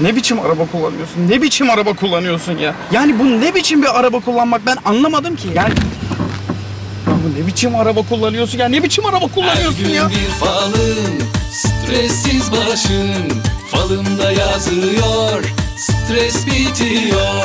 Ne biçim araba kullanıyorsun? Ne biçim araba kullanıyorsun ya? Yani bu ne biçim bir araba kullanmak ben anlamadım ki. Yani ya bu ne biçim araba kullanıyorsun ya? Ne biçim araba kullanıyorsun Her gün ya? bir falın Stressiz başın Falımda yazıyor Stres bitiyor